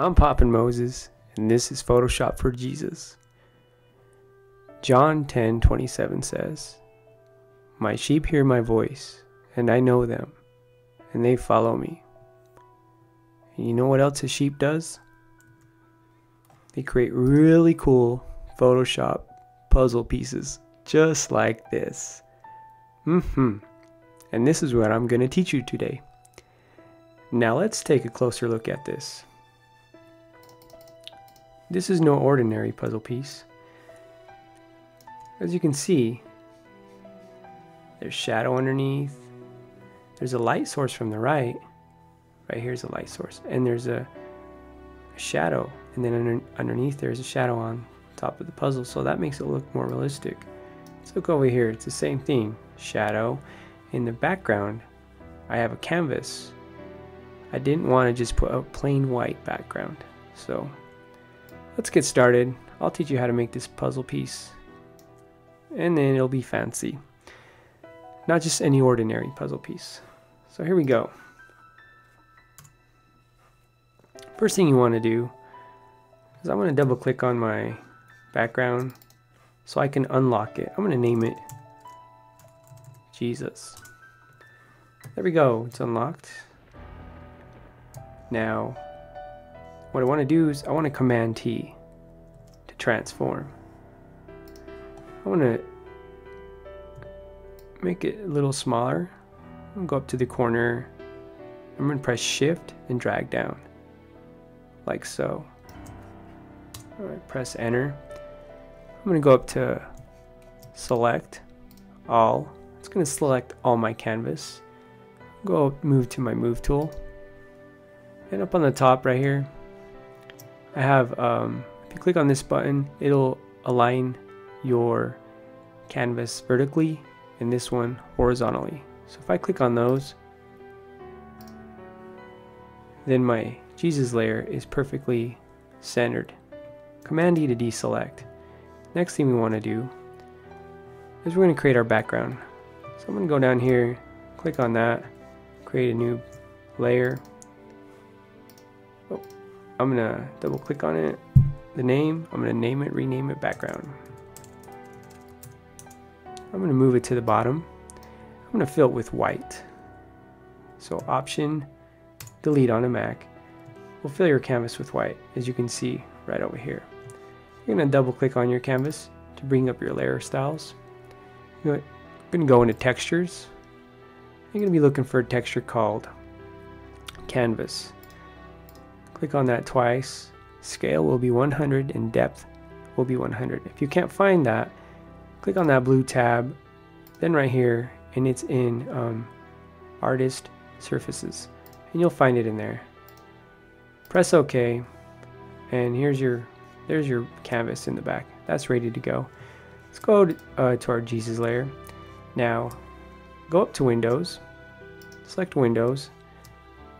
I'm Poppin' Moses, and this is Photoshop for Jesus. John 10:27 says, "My sheep hear my voice, and I know them, and they follow me." And you know what else a sheep does? They create really cool Photoshop puzzle pieces just like this. Mhm. And this is what I'm going to teach you today. Now let's take a closer look at this. This is no ordinary puzzle piece. As you can see, there's shadow underneath. There's a light source from the right. Right here's a light source. And there's a, a shadow. And then under, underneath there's a shadow on top of the puzzle. So that makes it look more realistic. Let's look over here. It's the same thing. Shadow. In the background, I have a canvas. I didn't want to just put a plain white background. So let's get started. I'll teach you how to make this puzzle piece and then it'll be fancy. Not just any ordinary puzzle piece. So here we go. First thing you want to do is I want to double click on my background so I can unlock it. I'm going to name it Jesus. There we go, it's unlocked. Now, what I want to do is I want to command T to transform. I want to make it a little smaller. I'm go up to the corner. I'm going to press shift and drag down like so. All right, press enter. I'm going to go up to select all. It's going to select all my canvas. Go move to my move tool. And up on the top right here, I have, um, if you click on this button, it'll align your canvas vertically and this one horizontally. So if I click on those, then my Jesus layer is perfectly centered. Command E to deselect. Next thing we want to do is we're going to create our background. So I'm going to go down here, click on that, create a new layer. I'm to double click on it, the name, I'm to name it, rename it background. I'm to move it to the bottom. I'm to fill it with white. So option, delete on a Mac. will fill your canvas with white, as you can see right over here. You're to double click on your canvas to bring up your layer styles. You're to go into textures. You're to be looking for a texture called canvas. Click on that twice. Scale will be 100 and depth will be 100. If you can't find that, click on that blue tab then right here and it's in um, artist surfaces and you'll find it in there. Press ok and here's your there's your canvas in the back. That's ready to go. Let's go to, uh, to our Jesus layer. Now go up to windows select windows.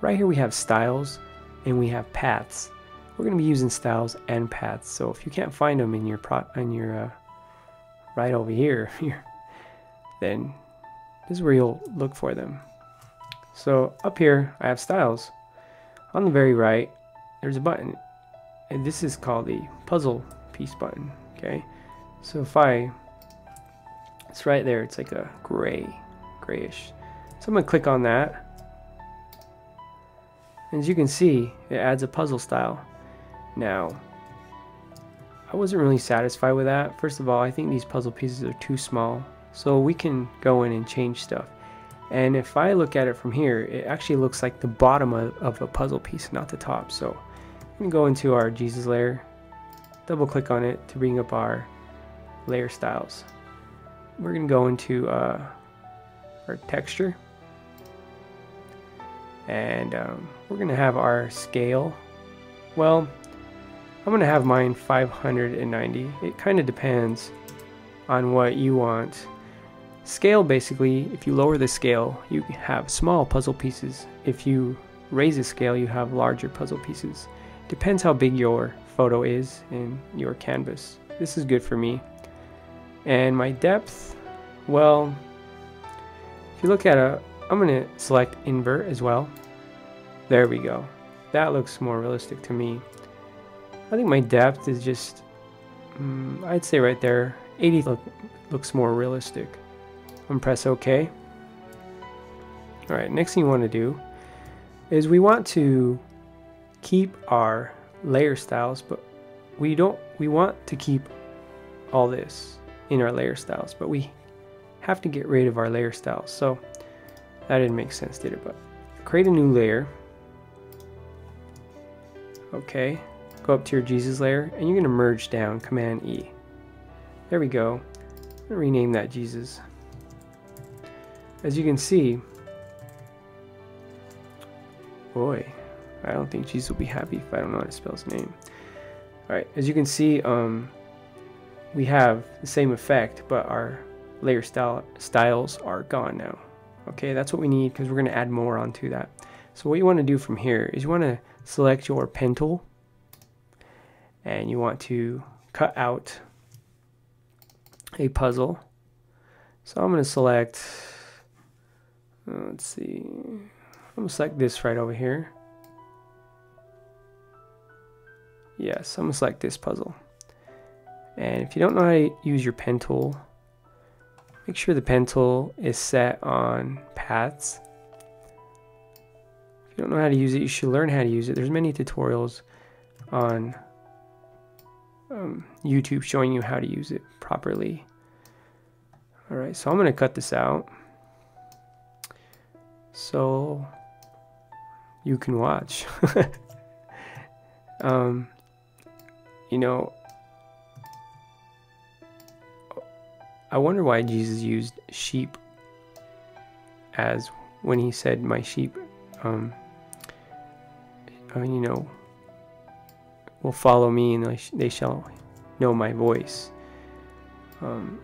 Right here we have styles and we have paths we're going to be using styles and paths so if you can't find them in your pro your uh, right over here, here, then this is where you'll look for them. So up here, I have styles. On the very right, there's a button. And this is called the puzzle piece button, okay? So if I, it's right there, it's like a gray, grayish. So I'm gonna click on that. As you can see, it adds a puzzle style. Now, I wasn't really satisfied with that. First of all, I think these puzzle pieces are too small. So we can go in and change stuff. And if I look at it from here, it actually looks like the bottom of, of a puzzle piece, not the top. So I'm to go into our Jesus layer, double click on it to bring up our layer styles. We're going to go into uh, our texture. And um, we're to have our scale. Well, I'm to have mine 590. It kind of depends on what you want. Scale basically, if you lower the scale, you have small puzzle pieces. If you raise the scale, you have larger puzzle pieces. Depends how big your photo is in your canvas. This is good for me. And my depth, well, if you look at a, I'm going to select invert as well. There we go. that looks more realistic to me. I think my depth is just, um, I'd say right there, 80 look, looks more realistic. I'm going to press OK. Alright, next thing you want to do is we want to keep our layer styles, but we don't, we want to keep all this in our layer styles, but we have to get rid of our layer styles. So that didn't make sense, did it? But create a new layer. Okay, go up to your Jesus layer and you're gonna merge down, Command E. There we go. rename that Jesus. As you can see, boy, I don't think Jesus will be happy if I don't know how to spell his name. Alright, as you can see, um, we have the same effect, but our layer style styles are gone now. Okay, that's what we need because we're going to add more onto that. So what you want to do from here is you want to select your pen tool and you want to cut out a puzzle. So I'm going to select, uh, let's see, I'm going to select this right over here. Yes, I'm going to select this puzzle. And if you don't know how to use your pen tool, make sure the pen tool is set on paths. If you don't know how to use it, you should learn how to use it. There's many tutorials on um, YouTube showing you how to use it properly. Alright, so I'm going to cut this out so you can watch. um, you know, I wonder why Jesus used sheep as when he said, My sheep, um, uh, you know, will follow me and they, they shall know my voice. Um,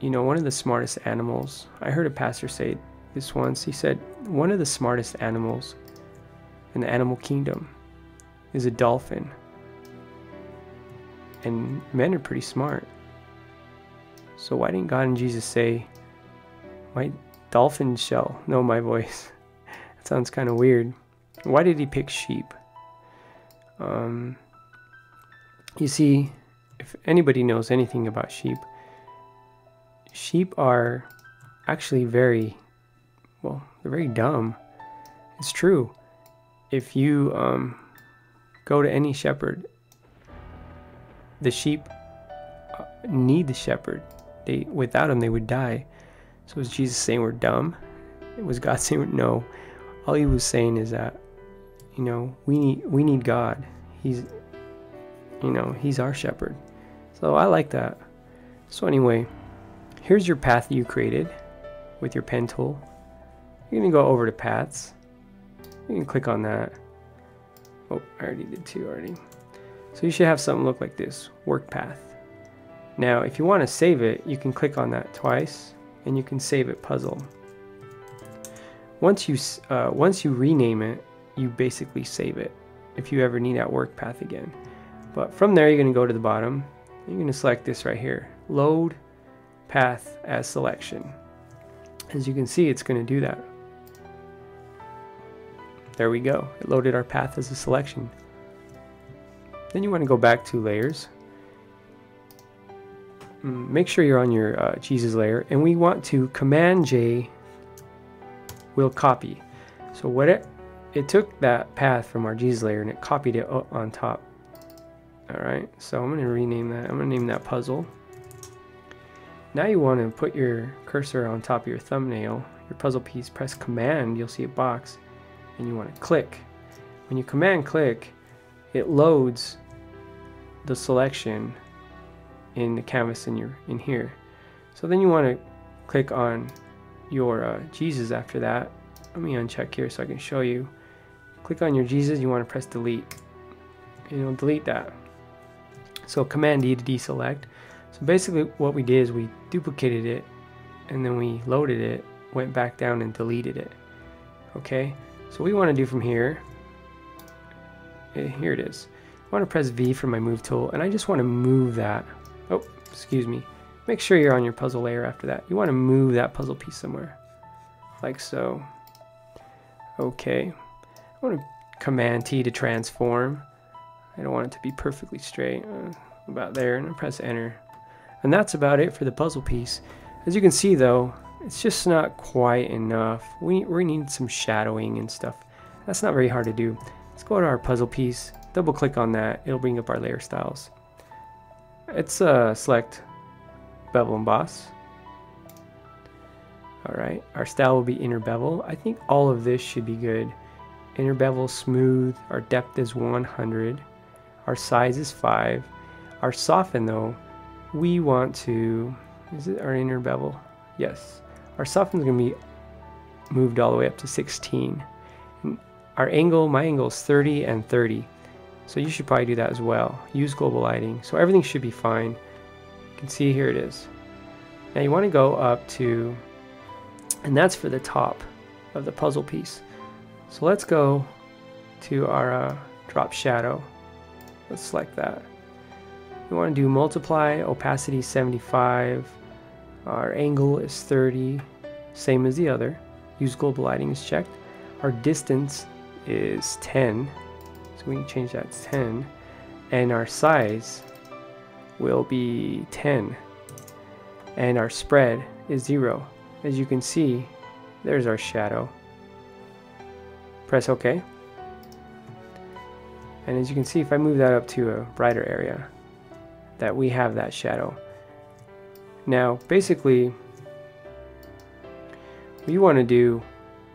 you know, one of the smartest animals, I heard a pastor say this once. He said, One of the smartest animals in the animal kingdom is a dolphin. And men are pretty smart. So why didn't God and Jesus say, My dolphin shall know my voice? that sounds kind of weird. Why did he pick sheep? Um, you see, if anybody knows anything about sheep, sheep are actually very, well, they're very dumb. It's true. If you um, go to any shepherd, the sheep uh, need the shepherd. They without him they would die. So was Jesus saying we're dumb? It was God saying no? All he was saying is that you know we need we need God. He's you know he's our shepherd. So I like that. So anyway, here's your path you created with your pen tool. You're gonna go over to paths. You can click on that. Oh, I already did two already. So you should have something look like this, work path. Now, if you want to save it, you can click on that twice and you can save it puzzle. Once you, uh, once you rename it, you basically save it if you ever need that work path again. But from there, you're going to go to the bottom. You're going to select this right here, load path as selection. As you can see, it's going to do that. There we go. It loaded our path as a selection. Then you want to go back to layers make sure you're on your uh, Jesus layer and we want to command J will copy. So what it it took that path from our Jesus layer and it copied it on top. Alright so I'm gonna rename that I'm gonna name that puzzle. Now you want to put your cursor on top of your thumbnail your puzzle piece press command you'll see a box and you want to click. When you command click it loads the selection in the canvas in your in here. So then you want to click on your uh, Jesus after that. Let me uncheck here so I can show you. Click on your Jesus, you want to press delete. And you'll delete that. So Command D to deselect. So basically what we did is we duplicated it and then we loaded it, went back down and deleted it. Okay, so what we want to do from here, eh, here it is. I want to press V for my move tool and I just want to move that Oh, excuse me. Make sure you're on your puzzle layer after that. You want to move that puzzle piece somewhere. Like so. Okay. I want to Command T to transform. I don't want it to be perfectly straight. Uh, about there, and I press enter. And that's about it for the puzzle piece. As you can see though, it's just not quite enough. We, we need some shadowing and stuff. That's not very hard to do. Let's go to our puzzle piece, double click on that, it'll bring up our layer styles. It's uh, select bevel emboss. Alright, our style will be inner bevel. I think all of this should be good. Inner bevel smooth, our depth is 100, our size is 5. Our soften though, we want to, is it our inner bevel? Yes. Our soften is going to be moved all the way up to 16. Our angle, my angle is 30 and 30. So you should probably do that as well. Use global lighting. So everything should be fine. You can see here it is. Now you want to go up to, and that's for the top of the puzzle piece. So let's go to our uh, drop shadow. Let's select that. We want to do multiply, opacity 75, our angle is 30, same as the other. Use global lighting is checked. Our distance is 10, so we can change that to 10. And our size will be 10. And our spread is 0. As you can see, there's our shadow. Press OK. And as you can see, if I move that up to a brighter area, that we have that shadow. Now, basically, what you want to do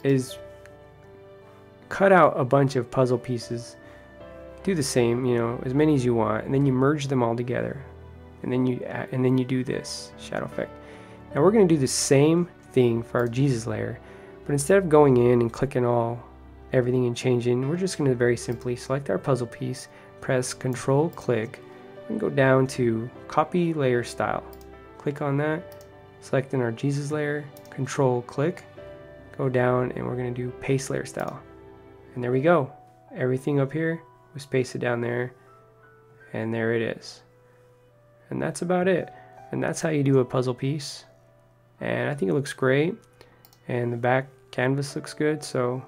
is cut out a bunch of puzzle pieces. Do the same, you know, as many as you want, and then you merge them all together, and then you and then you do this shadow effect. Now we're going to do the same thing for our Jesus layer, but instead of going in and clicking all everything and changing, we're just going to very simply select our puzzle piece, press Control click, and go down to Copy Layer Style. Click on that, select in our Jesus layer, Control click, go down, and we're going to do Paste Layer Style. And there we go. Everything up here was pasted down there, and there it is. And that's about it. And that's how you do a puzzle piece. And I think it looks great. And the back canvas looks good, so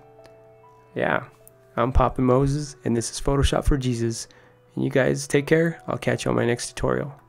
yeah, I'm Poppin' Moses, and this is Photoshop for Jesus. And you guys take care. I'll catch you on my next tutorial.